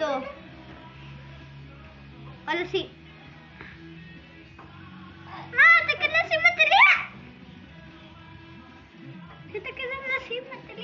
Ahora sí. ¡No! ¡Te quedas sin batería! ¡Se te quedas sin batería!